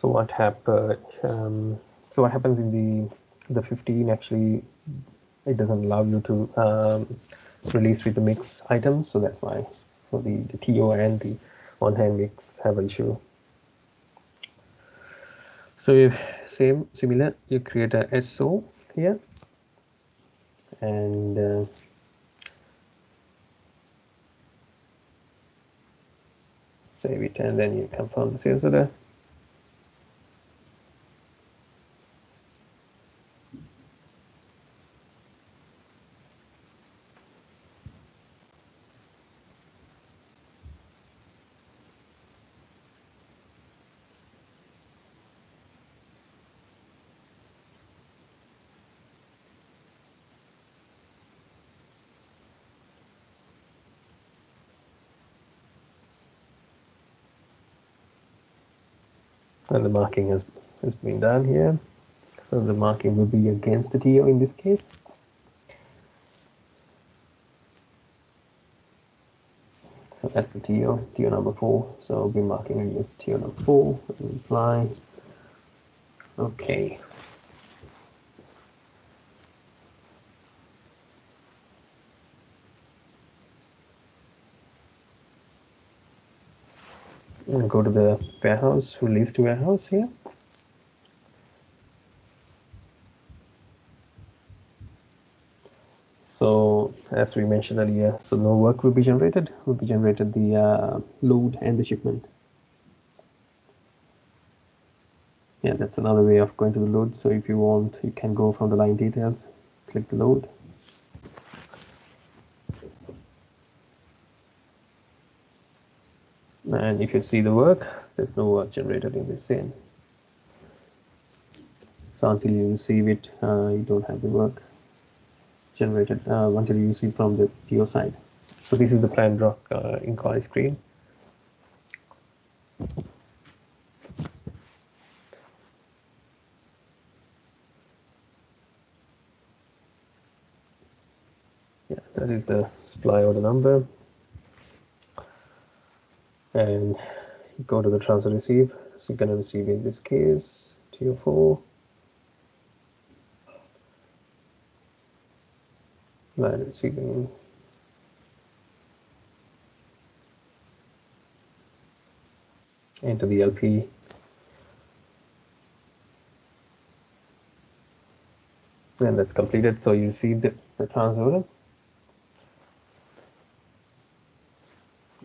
So what happened um, so what happens in the the 15 actually it doesn't allow you to um, release with the mix items so that's why. So the, the TO and the on-hand mix have an issue. So same similar. You create a SO here. And uh, save it and then you confirm the sales order and the marking has, has been done here. So the marking will be against the TO in this case. So that's the TO, TO number four. So we'll be marking against TO number four, reply. Okay. Go to the warehouse, release to warehouse here. So as we mentioned earlier, so no work will be generated, will be generated the uh, load and the shipment. Yeah, that's another way of going to the load. So if you want, you can go from the line details, click the load. And if you see the work there's no work generated in this scene. So until you receive it uh, you don't have the work generated uh, until you see from the TO side. So this is the plan rock uh, inquiry screen. Yeah that is the supply order number and go to the transfer receive. So you're going to receive in this case TO4 line receiving. Enter the LP and that's completed. So you see the, the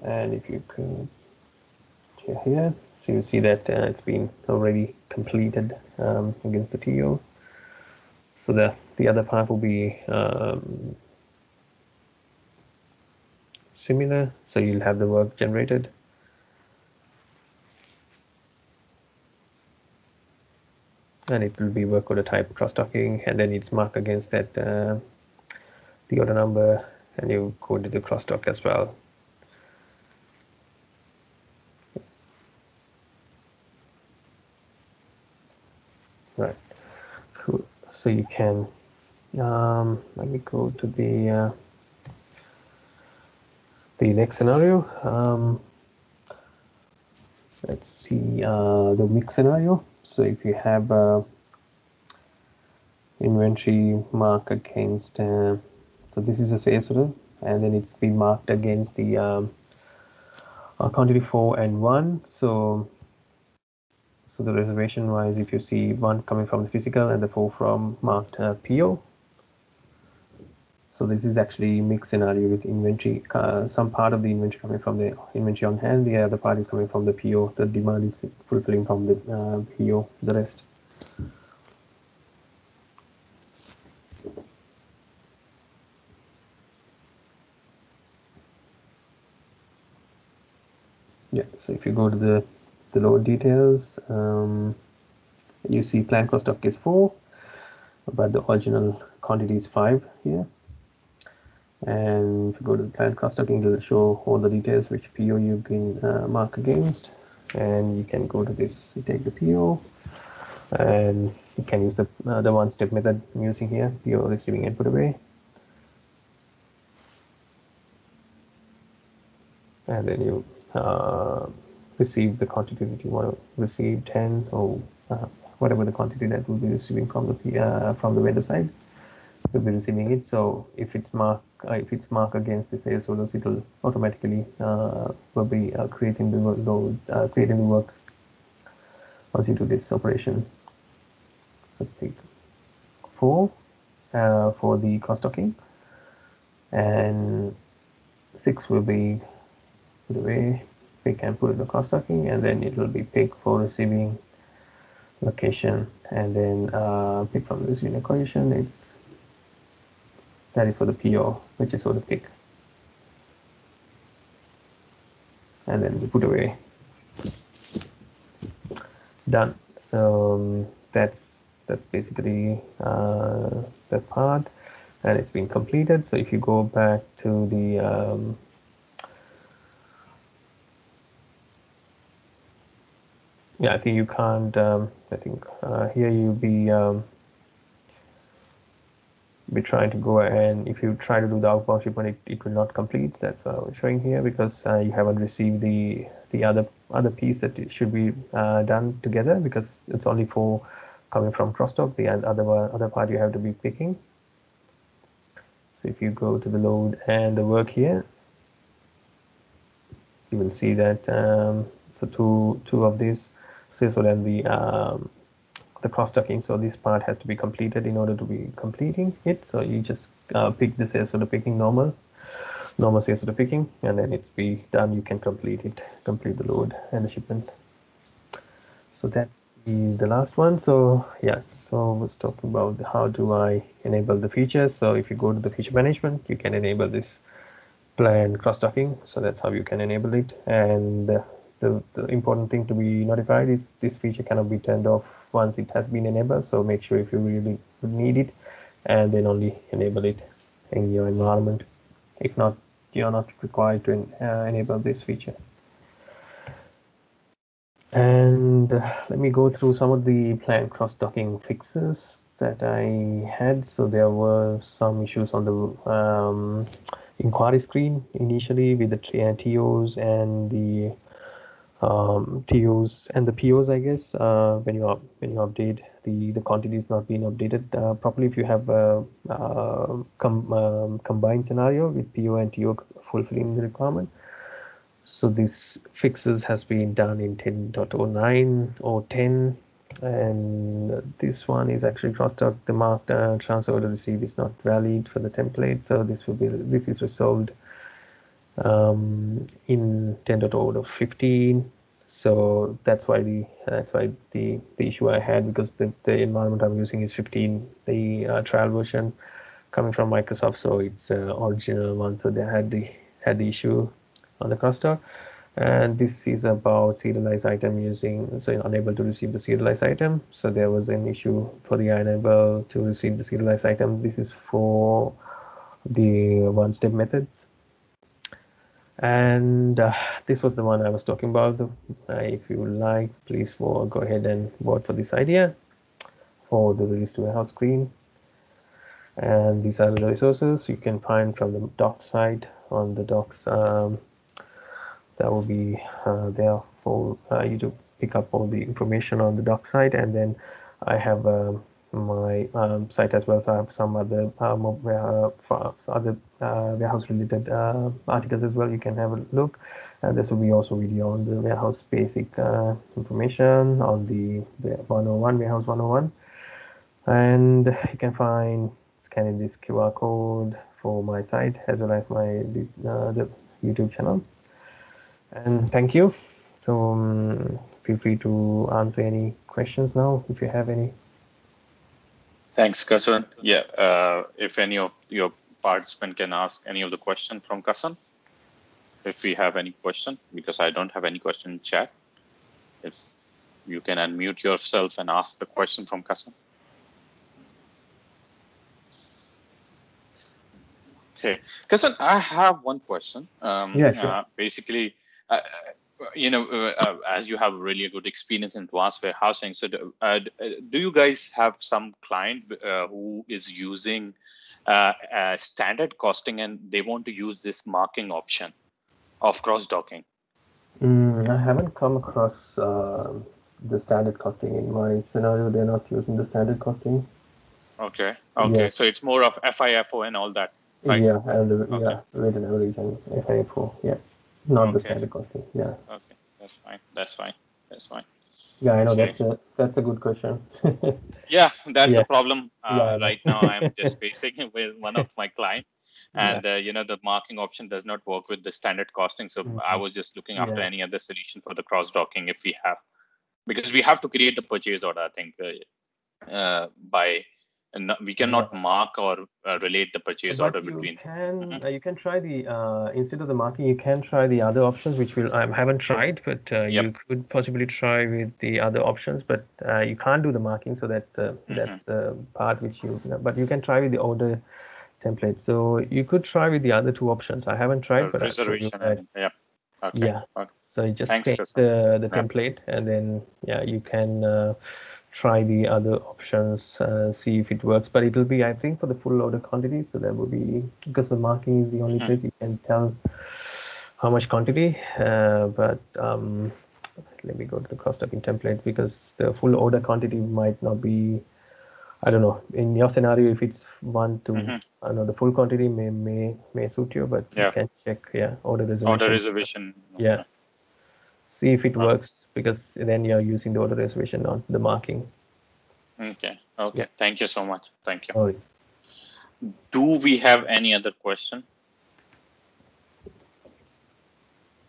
and if you could here. So you see that uh, it's been already completed um, against the TO. So the, the other part will be um, similar. So you'll have the work generated. And it will be work order type cross-docking, and then it's marked against that uh, the order number, and you go to the cross-dock as well. Right. Cool. So you can. Um, let me go to the. Uh, the next scenario. Um, let's see uh, the mix scenario. So if you have uh, inventory mark against, uh, so this is a sales order, and then it's been marked against the um, quantity four and one. So so the reservation wise, if you see one coming from the physical and the four from marked uh, PO, so this is actually mixed scenario with inventory, uh, some part of the inventory coming from the inventory on hand, the other part is coming from the PO. The demand is fulfilling from the uh, PO, the rest. Yeah, so if you go to the, the load details, um, you see plant cost of is 4, but the original quantity is 5 here. And if you go to the plant cost stocking, it will show all the details which PO you can uh, marked against. And you can go to this you take the PO and you can use the uh, the one step method I'm using here PO receiving and put away and then you uh, receive the quantity that you want to receive 10 or uh, whatever the quantity that will be receiving from the uh, from the vendor side will be receiving it so if it's marked uh, if it's marked against the sales orders, it will automatically uh, will be uh, creating the load, creating the work once you do this operation. Let's take four for the cross-docking, and six will be the away. Pick and put in the cross-docking, and then it will be pick for receiving location, and then uh, pick from the receiving. It's that is for the PO, which is for the pick. And then we put away. Done. So um, that's that's basically uh, that part, and it's been completed. So if you go back to the um, yeah, I think you can't. Um, I think uh, here you'll be um, be trying to go and if you try to do the outbound shipment it, it will not complete that's what I'm showing here because uh, you haven't received the the other other piece that should be uh, done together because it's only for coming from cross-dock the other other part you have to be picking so if you go to the load and the work here you will see that um, so two two of these so then the um, the cross-docking. So this part has to be completed in order to be completing it. So you just uh, pick the order picking normal, normal order picking, and then it's be done. You can complete it, complete the load and the shipment. So that's the, the last one. So yeah, so I was talking about how do I enable the features. So if you go to the feature management, you can enable this plan cross-docking. So that's how you can enable it. And the, the important thing to be notified is this feature cannot be turned off once it has been enabled. So make sure if you really need it and then only enable it in your environment. If not you're not required to uh, enable this feature. And uh, let me go through some of the planned cross-docking fixes that I had. So there were some issues on the um, inquiry screen initially with the TOs and the um, TOs and the POs, I guess, uh, when you when you update the the quantity is not being updated uh, properly. If you have a, a com, um, combined scenario with PO and TO fulfilling the requirement, so this fixes has been done in 10.09 or 10, and this one is actually crossed out. The marked uh, transfer order received is not valid for the template, so this will be this is resolved um, in 10.0.15 so that's why the that's why the the issue I had because the, the environment I'm using is 15 the uh, trial version coming from Microsoft so it's uh, original one so they had the had the issue on the cluster And this is about serialized item using, so unable to receive the serialized item. So there was an issue for the unable to receive the serialized item. This is for the one-step methods. And uh, this was the one I was talking about. Uh, if you like, please go ahead and vote for this idea for the release to warehouse screen. And these are the resources you can find from the docs side on the docs. Um, that will be uh, there for uh, you to pick up all the information on the doc site. And then I have um, my um, site as well. So I have some other um, other warehouse related uh, articles as well. You can have a look. And this will be also video on the warehouse basic uh, information on the 101 warehouse 101. And you can find scanning this QR code for my site as well as my the YouTube channel. And thank you. So um, feel free to answer any questions now if you have any. Thanks, Kasun. Yeah, uh, if any of your participant can ask any of the question from Kasun, if we have any question, because I don't have any question in chat. If you can unmute yourself and ask the question from Kasun. Okay, Kasun, I have one question. Um, yeah, sure. Uh, basically, uh, you know, uh, uh, as you have really good experience in advanced warehousing, so do, uh, do you guys have some client uh, who is using uh, standard costing and they want to use this marking option of cross docking? Mm, I haven't come across the standard costing in my scenario. They're not using the standard costing. Okay. Okay. Yeah. So it's more of FIFO and all that. Right? Yeah, and okay. yeah, weighted average and FIFO. Yeah. Not okay. the standard costing. Yeah. Okay, that's fine. That's fine. That's fine. Yeah, I know okay. that's a that's a good question. yeah, that's yeah. the problem uh, yeah, right now. I'm just facing with one of my client, and yeah. uh, you know the marking option does not work with the standard costing. So mm-hmm. I was just looking after any other solution for the cross docking if we have, because we have to create a purchase order. I think uh, uh by and we cannot mark or uh, relate the purchase but order you between. Can, mm-hmm. uh, you can try the uh, instead of the marking, you can try the other options, which will I haven't tried, but uh, yep. you could possibly try with the other options, but uh, you can't do the marking, so that mm-hmm. that's the part which you. But you can try with the order template. So you could try with the other two options. I haven't tried, but reservation. Yeah. Okay. Yeah. Okay. So you just Thanks, the the yeah. template, and then yeah, you can uh, try the other options, uh, see if it works. But it will be, I think, for the full order quantity. So that will be because the marking is the only mm-hmm. place you can tell how much quantity. Uh, but um, let me go to the cross docking template because the full order quantity might not be. I don't know. In your scenario, if it's one to, mm-hmm. I don't know, the full quantity may may may suit you, but yeah. you can check. Yeah, order reservation. Order reservation. Yeah. See if it works because then you're using the order reservation, not the marking. Okay. Okay. Yeah. Thank you so much. Thank you. Do we have any other question?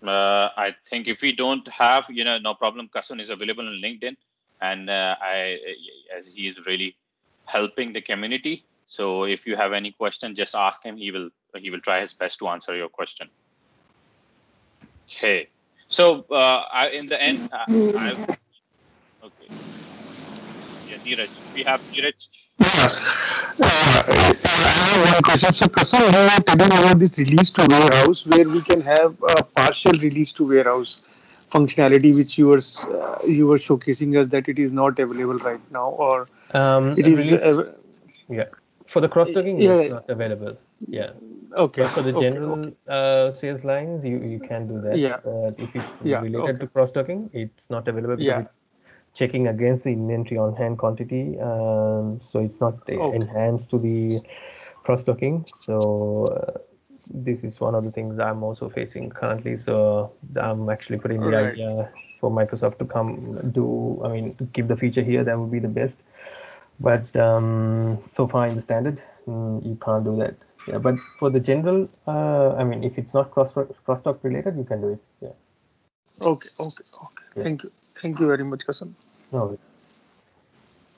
Uh, I think if we don't have, you know, no problem. Kasun is available on LinkedIn, and uh, I, as he is really helping the community. So if you have any question, just ask him. He will he will try his best to answer your question. Okay. So uh, I, in the end, uh, I, okay. Yeah, Neeraj. We have Neeraj. Uh, I have one question. So, Kasun, you were telling about this release to warehouse where we can have a partial release to warehouse functionality which you were uh, you were showcasing us that it is not available right now or um, it is uh, yeah for the cross docking yeah. it's not available yeah Okay. For the general okay. Uh, sales lines, you, you can do that. Yeah. But if it's yeah, related okay. to cross docking, it's not available because yeah. it's checking against the inventory on hand quantity. Um, so it's not okay. enhanced to the cross docking. So uh, this is one of the things I'm also facing currently. So I'm actually putting the right. idea for Microsoft to come do, I mean, to keep the feature here, that would be the best. But um, so far in the standard, mm, you can't do that yeah but for the general uh, i mean if it's not cross cross-dock related you can do it yeah. Okay okay okay. Yeah. thank you thank you very much Kasun. no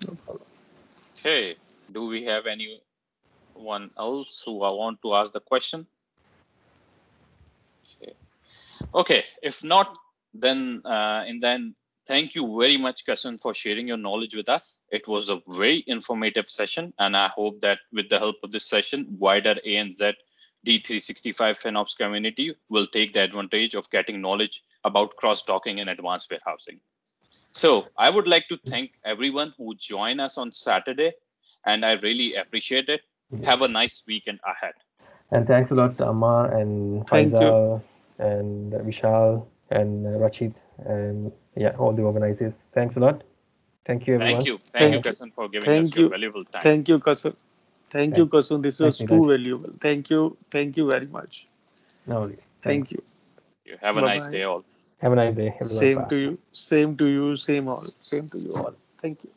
no problem. Okay do we have anyone else who I want to ask the question? Okay, Okay, if not, then uh, in then thank you very much, Kasun, for sharing your knowledge with us. It was a very informative session, and I hope that with the help of this session, wider ANZ D365 FinOps community will take the advantage of getting knowledge about cross-docking and advanced warehousing. So I would like to thank everyone who joined us on Saturday, and I really appreciate it. Have a nice weekend ahead. And thanks a lot, to Ammar and Thank. Faisal and Vishal and Rachid and yeah, all the organizers. Thanks a lot. Thank you, everyone. Thank you. Thank, you, Thank Kasun, for giving Thank us your valuable time. Thank you, Kasun. Thank you, Kasun. This was too you, valuable. Thank you. Thank you very much. No worries. Thank you. You have a nice Bye-bye. day all. Have a nice day. everyone. Same Bye. to you. Same to you. Same all. Same to you all. Thank you.